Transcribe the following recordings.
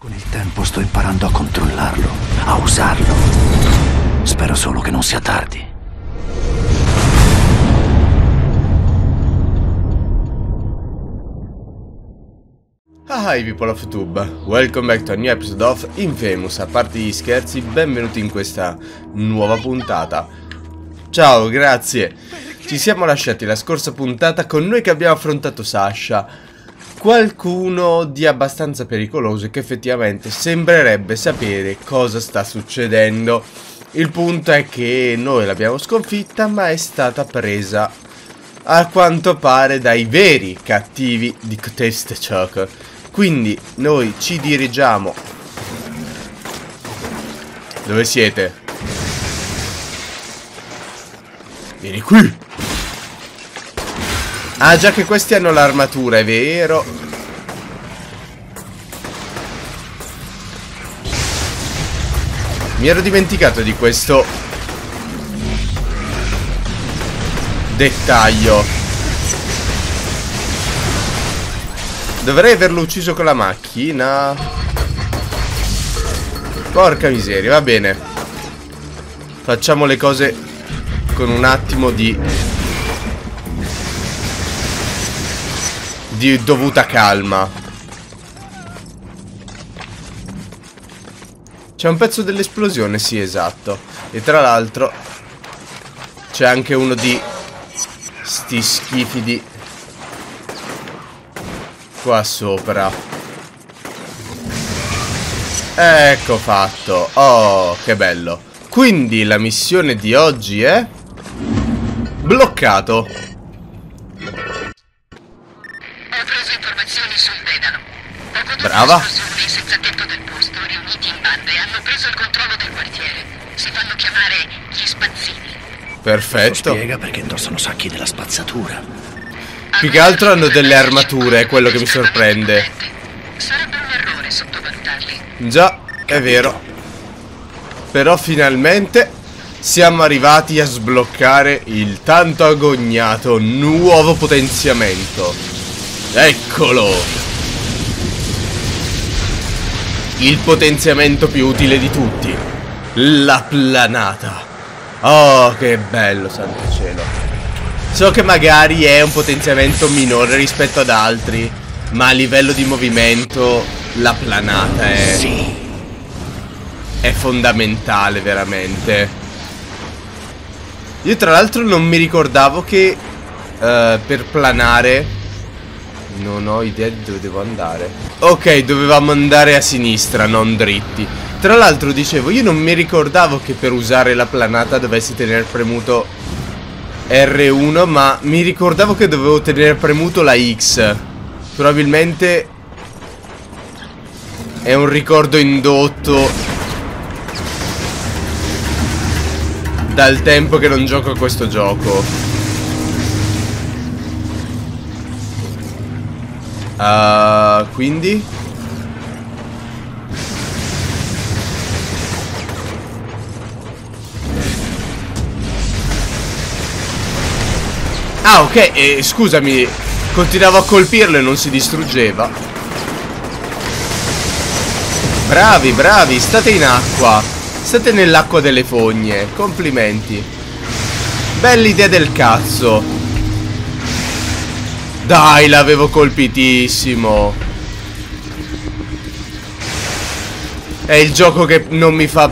Con il tempo sto imparando a controllarlo, a usarlo. Spero solo che non sia tardi. Hi people of YouTube, welcome back to a new episode of Infamous, a parte gli scherzi, benvenuti in questa nuova puntata. Ciao, grazie. Ci siamo lasciati la scorsa puntata con noi che abbiamo affrontato Sasha Qualcuno di abbastanza pericoloso che effettivamente sembrerebbe sapere cosa sta succedendo. Il punto è che noi l'abbiamo sconfitta ma è stata presa a quanto pare dai veri cattivi di Test Chuck quindi noi ci dirigiamo. Dove siete? Vieni qui Ah già che questi hanno l'armatura è vero. Mi ero dimenticato di questo Dettaglio. Dovrei averlo ucciso con la macchina. Porca miseria, va bene. Facciamo le cose con un attimo di Di dovuta calma. C'è un pezzo dell'esplosione, sì esatto. E tra l'altro C'è anche uno di Sti schifi di Qua sopra. Ecco fatto. Oh, che bello. Quindi la missione di oggi è Bloccato Brava. l'esplosione, i senza tetto del posto, riuniti in bande, hanno preso il controllo del quartiere. Si fanno chiamare gli spazzini. Perfetto Spiega perché indossano sacchi della spazzatura. Più che altro hanno delle armature È quello che mi sorprende Sarebbe un errore sottovalutarli. Già, è vero Però finalmente Siamo arrivati a sbloccare Il tanto agognato Nuovo potenziamento Eccolo Il potenziamento più utile di tutti La planata Oh che bello santo cielo So che magari è un potenziamento minore rispetto ad altri Ma a livello di movimento La planata è Sì. è fondamentale veramente. Io tra l'altro non mi ricordavo che eh, per planare non ho idea di dove devo andare. Ok, dovevamo andare a sinistra, non dritti. Tra l'altro dicevo, io non mi ricordavo che per usare la planata dovessi tenere premuto R1, ma mi ricordavo che dovevo tenere premuto la X. Probabilmente è un ricordo indotto dal tempo che non gioco a questo gioco. Uh, quindi? Ah, ok, e scusami, continuavo a colpirlo e non si distruggeva. Bravi, bravi, state in acqua. State nell'acqua delle fogne. Complimenti. Bella idea del cazzo. Dai, l'avevo colpitissimo. È il gioco che non mi fa...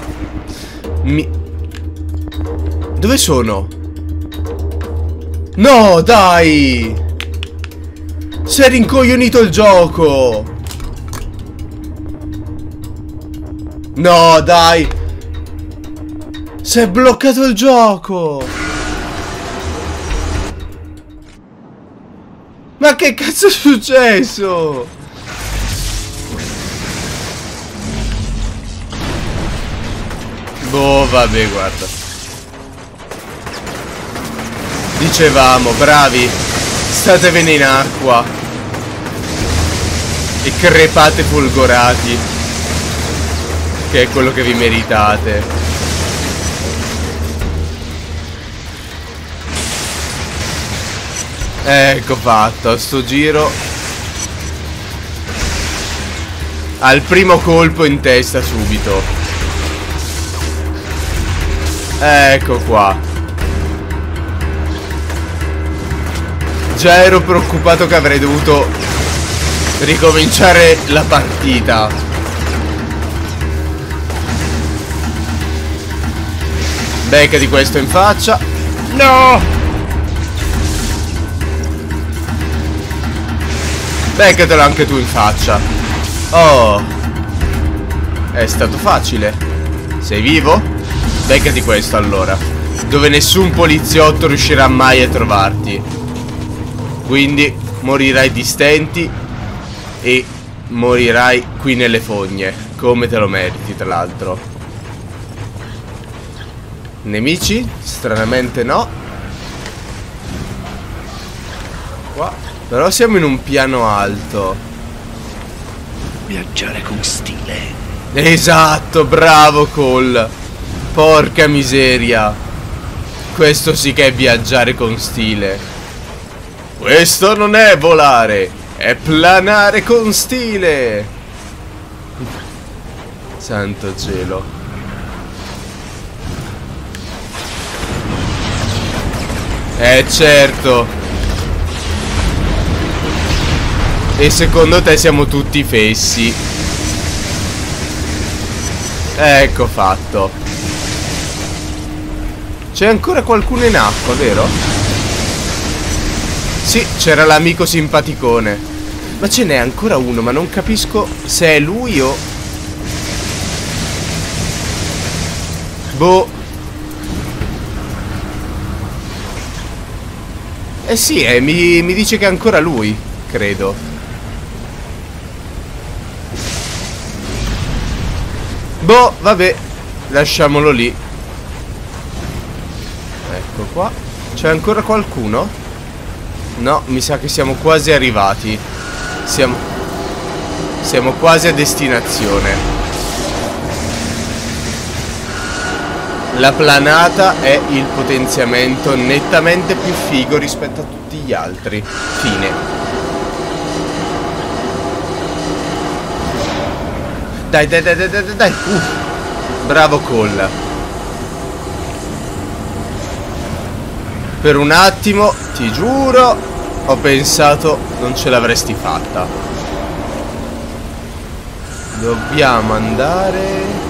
Mi... Dove sono? No, dai! Si è rincoglionito il gioco! No, dai! Si è bloccato il gioco! Ma che cazzo è successo? Boh, vabbè, guarda. Dicevamo, bravi. Statevene in acqua. E crepate folgorati. Che è quello che vi meritate. Ecco fatto, sto giro Al primo colpo in testa subito. Ecco qua. Già ero preoccupato che avrei dovuto ricominciare la partita. Becca di questo in faccia. No! Beccatelo anche tu in faccia. Oh. È stato facile. Sei vivo? Beccati questo allora. Dove nessun poliziotto riuscirà mai a trovarti. Quindi morirai di stenti e morirai qui nelle fogne. Come te lo meriti, tra l'altro. Nemici? Stranamente no. Però siamo in un piano alto. Viaggiare con stile. Esatto, bravo Cole. Porca miseria. Questo sì che è viaggiare con stile. Questo non è volare, è planare con stile. Santo cielo. Eh certo. E secondo te siamo tutti fessi. Ecco fatto. C'è ancora qualcuno in acqua, vero? Sì, c'era l'amico simpaticone. Ma ce n'è ancora uno, ma non capisco se è lui o... Boh. Eh sì, eh, mi, mi dice che è ancora lui, credo Boh, vabbè. Lasciamolo lì. Ecco qua. C'è ancora qualcuno? No, mi sa che siamo quasi arrivati. Siamo... Siamo quasi a destinazione. La planata è il potenziamento nettamente più figo rispetto a tutti gli altri. Fine. Dai, dai, dai, dai, dai, dai. Uh. Bravo Cole. Per un attimo, ti giuro, ho pensato non ce l'avresti fatta. Dobbiamo andare...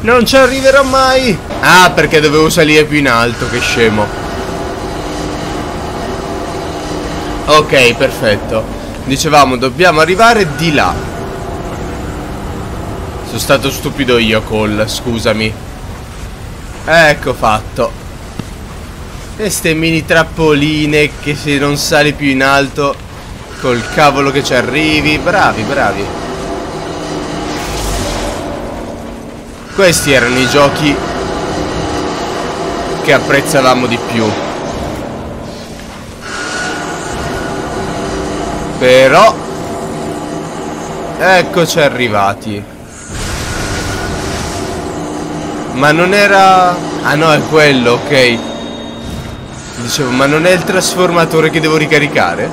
Non ci arriverò mai! Ah, perché dovevo salire più in alto, che scemo. Ok, perfetto. Dicevamo, dobbiamo arrivare di là. Sono stato stupido io, Cole, scusami. Ecco fatto. E ste mini trappoline che se non sali più in alto, col cavolo che ci arrivi. Bravi, bravi. Questi erano i giochi che apprezzavamo di più. Però Eccoci arrivati. Ma non era... Ah no, è quello, ok. Dicevo, ma non è il trasformatore che devo ricaricare?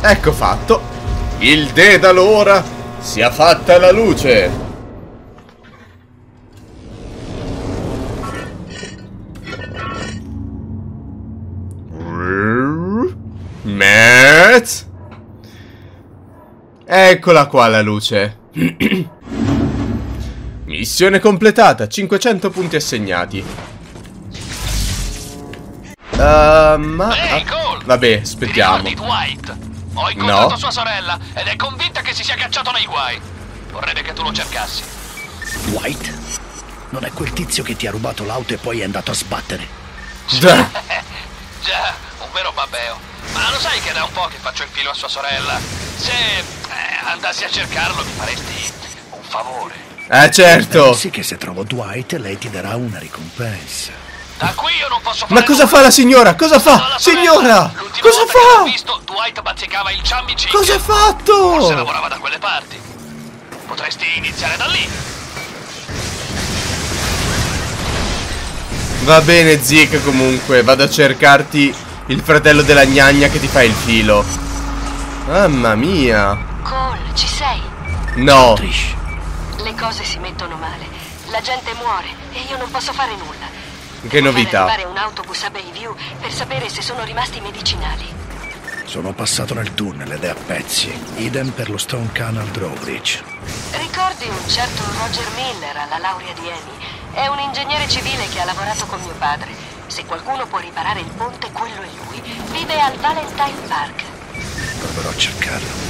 Ecco fatto. Il dedalo ora Sia fatta la luce Eccola qua la luce. Missione completata, 500 punti assegnati. Uh, ma... Ehi, Cole! Vabbè, aspettiamo. Ti Dwight? Ho incontrato No. sua sorella ed è convinta che si sia cacciato nei guai. Vorrebbe che tu lo cercassi. White? Non è quel tizio che ti ha rubato l'auto e poi è andato a sbattere. Già. Già, un vero babbeo. Ma lo sai che da un po' che faccio il filo a sua sorella? Se andassi a cercarlo mi faresti un favore. Eh, certo. Sì che se trovo Dwight lei ti darà una ricompensa. Da qui io non posso fare Ma cosa nulla. fa la signora? Cosa fa? Signora! L'ultima Cosa volta che l'ho fa? visto, Dwight bazzicava il Chummy Chick. Cosa ha Forse fatto? lavorava da quelle parti. Potresti iniziare da lì. Va bene, Zik, comunque. Vado a cercarti il fratello della gnagna che ti fa il filo. Mamma mia. No. Trish, Le cose si mettono male. La gente muore e io non posso fare nulla. Che Devo novità. fare arrivare un autobus a Bayview per sapere se sono rimasti medicinali. Sono passato nel tunnel ed è a pezzi. Idem per lo Stone Canal Drawbridge. Ricordi un certo Roger Miller alla laurea di Amy? È un ingegnere civile che ha lavorato con mio padre. Se qualcuno può riparare il ponte, quello è lui. Vive al Valentine Park. Proverò a cercarlo.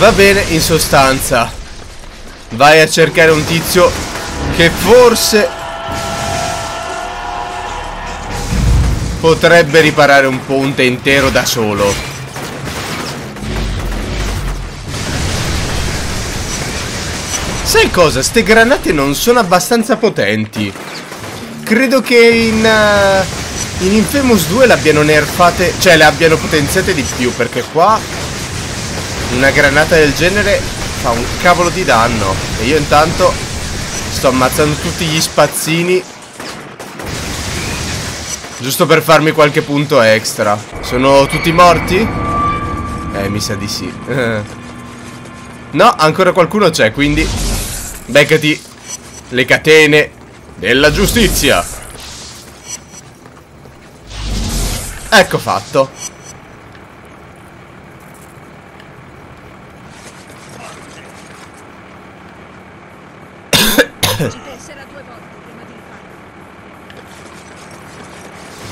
Va bene, in sostanza. Vai a cercare un tizio che forse potrebbe riparare un ponte intero da solo. Sai cosa? Ste granate non sono abbastanza potenti. Credo che in, eh, in Infamous 2 le abbiano nerfate, cioè le abbiano potenziate di più, perché qua una granata del genere fa un cavolo di danno. E io intanto sto ammazzando tutti gli spazzini. Giusto per farmi qualche punto extra. Sono tutti morti? Eh, mi sa di sì. no, ancora qualcuno c'è, quindi... Beccati le catene della giustizia. Ecco fatto.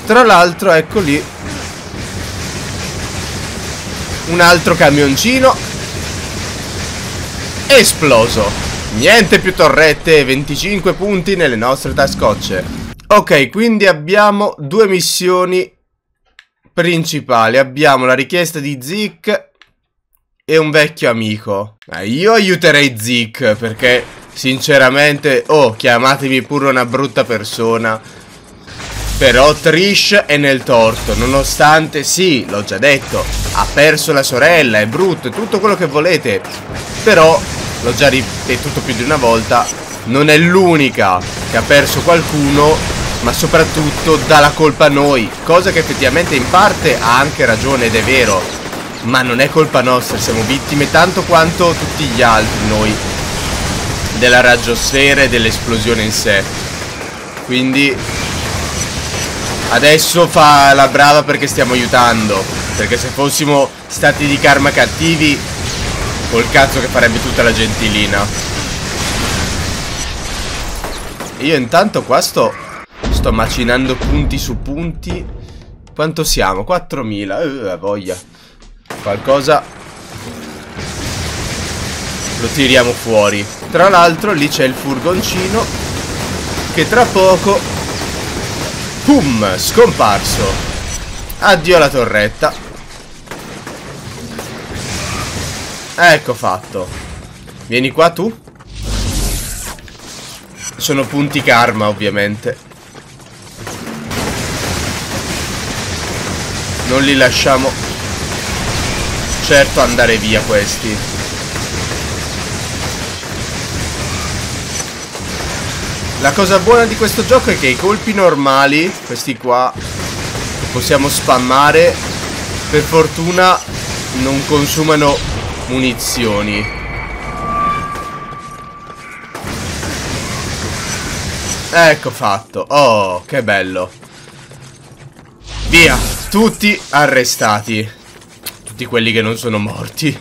Tra l'altro, ecco lì un altro camioncino esploso. Niente più torrette, 25 punti nelle nostre tascocce. Ok, quindi abbiamo due missioni principali. Abbiamo la richiesta di Zik e un vecchio amico. Eh, io aiuterei Zik perché sinceramente, oh, chiamatemi pure una brutta persona. Però Trish è nel torto, nonostante, sì, l'ho già detto, ha perso la sorella, è brutto, è tutto quello che volete. Però, l'ho già ripetuto più di una volta, non è l'unica che ha perso qualcuno, ma soprattutto dà la colpa a noi. Cosa che effettivamente in parte ha anche ragione ed è vero. Ma non è colpa nostra, siamo vittime tanto quanto tutti gli altri noi. Della raggiosfera e dell'esplosione in sé. Quindi Adesso fa la brava perché stiamo aiutando. Perché se fossimo stati di karma cattivi, col cazzo che farebbe tutta la gentilina. Io intanto qua sto, sto macinando punti su punti. Quanto siamo? 4000. Eh, voglia. Qualcosa lo tiriamo fuori. Tra l'altro lì c'è il furgoncino che tra poco Pum, scomparso. Addio alla torretta. Ecco fatto. Vieni qua tu. Sono punti karma, ovviamente. Non li lasciamo certo andare via questi. La cosa buona di questo gioco è che i colpi normali, questi qua, che possiamo spammare, per fortuna non consumano munizioni. Ecco fatto. Oh, che bello. Via, tutti arrestati. Tutti quelli che non sono morti.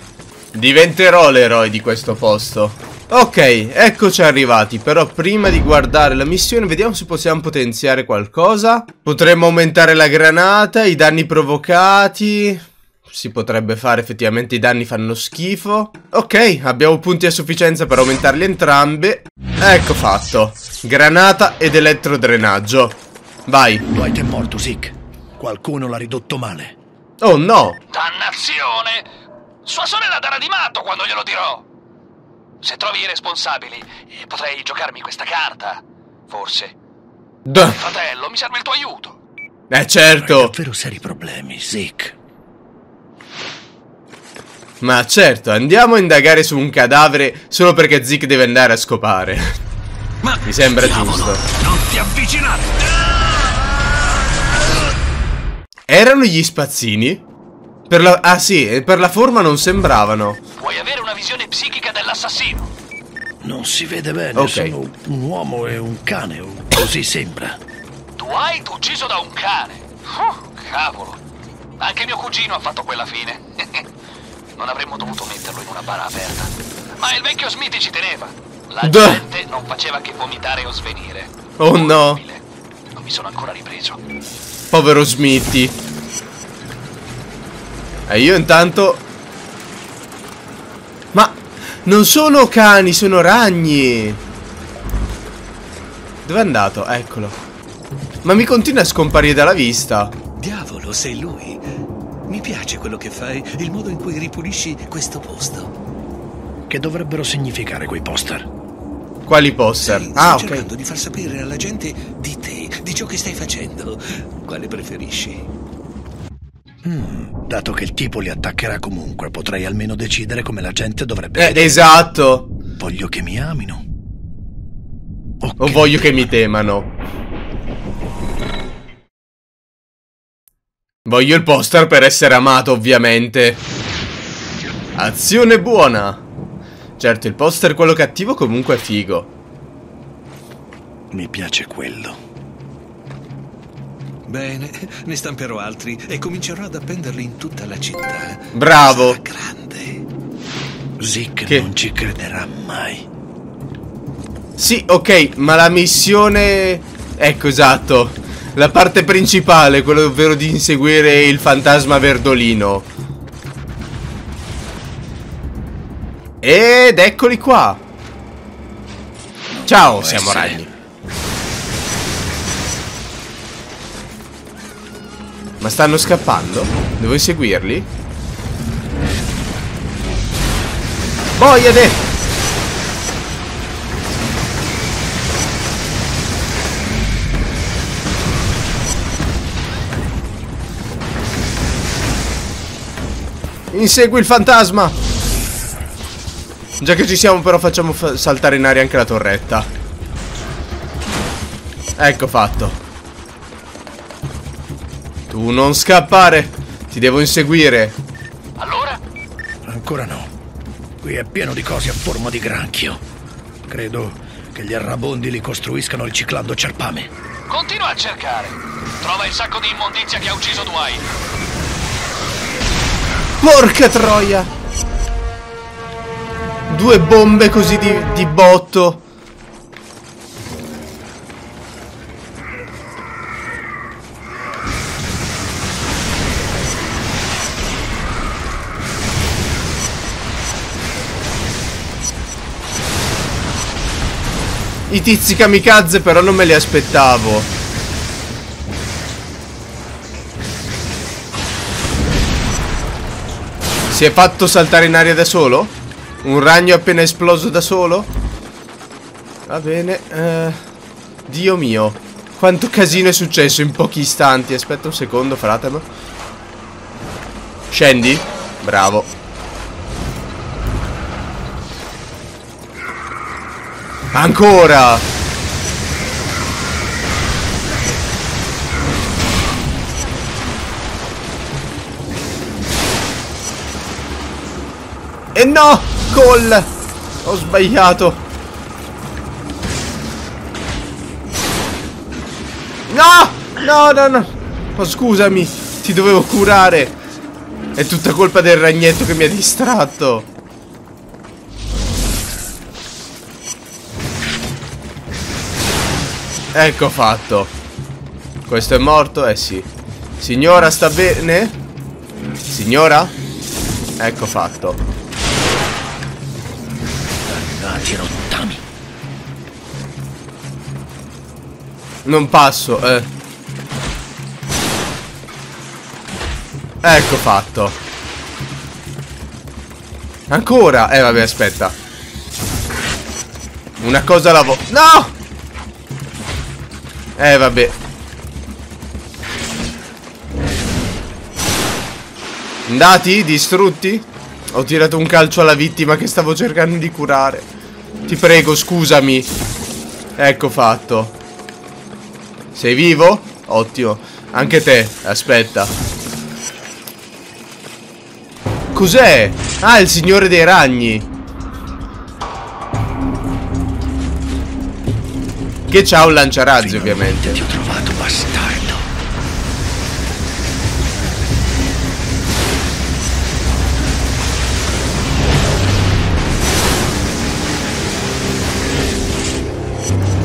Diventerò l'eroe di questo posto. Ok, eccoci arrivati, però prima di guardare la missione vediamo se possiamo potenziare qualcosa. Potremmo aumentare la granata, i danni provocati... Si potrebbe fare, effettivamente i danni fanno schifo. Ok, abbiamo punti a sufficienza per aumentarli entrambe. Ecco fatto. Granata ed elettrodrenaggio. Vai. Dwight è morto, Zeke. Qualcuno l'ha ridotto male. Oh no. Dannazione! Sua sorella darà di matto quando glielo dirò. Se trovi i responsabili, eh, potrei giocarmi questa carta. Forse. Duh. Fratello, mi serve il tuo aiuto. Eh Hai certo. davvero seri problemi, Zeke. Ma certo, andiamo a indagare su un cadavere solo perché Zik deve andare a scopare. Ma Mi sembra diavolo, giusto. Non ti avvicinare! Erano gli spazzini? Per la... Ah sì, per la forma non sembravano. Puoi avere una visione psichica dell'assassino. Non si vede bene, Ok. sono un uomo e un cane, così sembra. Dwight ucciso da un cane. Uh, cavolo. Anche mio cugino ha fatto quella fine. non avremmo dovuto metterlo in una bara aperta. Ma il vecchio Smithy ci teneva. La Duh. gente non faceva che vomitare o svenire. Oh no. Non mi sono ancora ripreso. Povero Smitty. E io intanto... Ma... Non sono cani, sono ragni. Dove è andato? Eccolo. Ma mi continua a scomparire dalla vista. Diavolo, sei lui. Mi piace quello che fai, il modo in cui ripulisci questo posto. Che dovrebbero significare quei poster? Quali poster? Sì, ah, sto ok. cercando di far sapere alla gente di te, di ciò che stai facendo. Quale preferisci? Dato che il tipo li attaccherà comunque, potrei almeno decidere come la gente dovrebbe Eh, vedere. esatto. Voglio che mi amino. O voglio che mi temano. Voglio il poster per essere amato, ovviamente. Azione buona. Certo, il poster quello cattivo comunque è figo. Mi piace quello. Bene, ne stamperò altri e comincerò ad appenderli in tutta la città. Bravo. Sarà grande. Zick Che- non ci crederà mai. Sì, ok, ma la missione... Ecco, esatto. La parte principale, quello ovvero di inseguire il fantasma verdolino. Ed eccoli qua. Ciao, siamo essere. ragni. Ma stanno scappando? Devo inseguirli? Boiade! Insegui il fantasma! Già che ci siamo però facciamo fa- saltare in aria anche la torretta. Ecco fatto. Tu non scappare! Ti devo inseguire. Allora? Ancora no. Qui è pieno di cose a forma di granchio. Credo che gli arrabondi li costruiscano riciclando ciarpame. Continua a cercare. Trova il sacco di immondizia che ha ucciso Dwight. Porca troia! Due bombe così di, di botto. I tizi kamikaze però non me li aspettavo. Si è fatto saltare in aria da solo? Un ragno appena esploso da solo? Va bene. eh, Dio mio. Quanto casino è successo in pochi istanti. Aspetta un secondo, fratelo. Scendi? Bravo. Ancora! E no! Col! Ho sbagliato. No! No, no, no. Oh, scusami, ti dovevo curare. È tutta colpa del ragnetto che mi ha distratto. Ecco fatto. Questo è morto? Eh sì. Signora, sta bene? Signora? Ecco fatto. Non passo, eh. Ecco fatto. Ancora? Eh vabbè, aspetta. Una cosa alla volta. No! Eh vabbè. Andati? Distrutti? Ho tirato un calcio alla vittima che stavo cercando di curare. Ti prego, scusami. Ecco fatto. Sei vivo? Ottimo. Anche te, aspetta. Cos'è? Ah, il signore dei ragni. Che c'ha un lanciarazzi, ovviamente. Ti ho trovato, bastardo.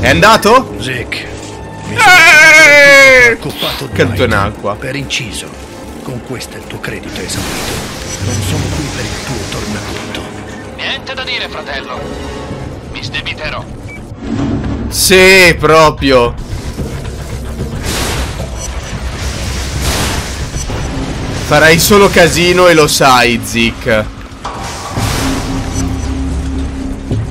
È andato? Zick, mi Eh! occupato di Canto in acqua. Per inciso, con questo il tuo credito è esaurito. Non sono qui per il tuo tornaconto. Niente da dire, fratello. Mi sdebiterò. Sì, proprio. Farai solo casino e lo sai, Zick.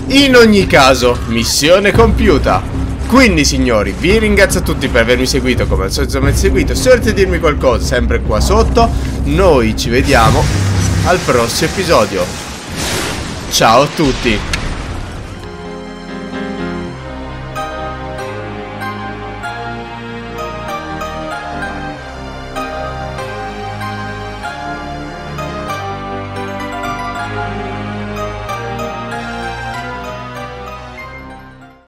In ogni caso, missione compiuta. Quindi, signori, vi ringrazio tutti per avermi seguito come al solito mi seguito. Se volete dirmi qualcosa, sempre qua sotto. Noi ci vediamo al prossimo episodio. Ciao a tutti.